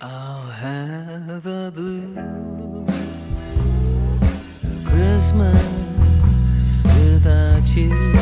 I'll have a blue Christmas without you.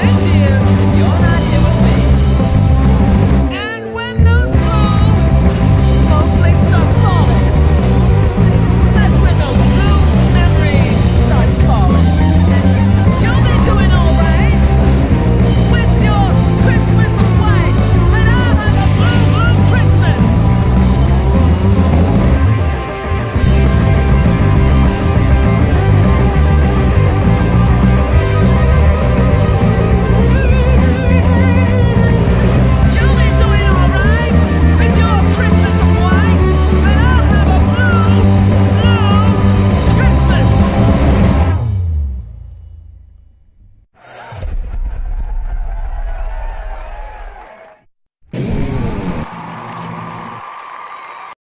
Thank you.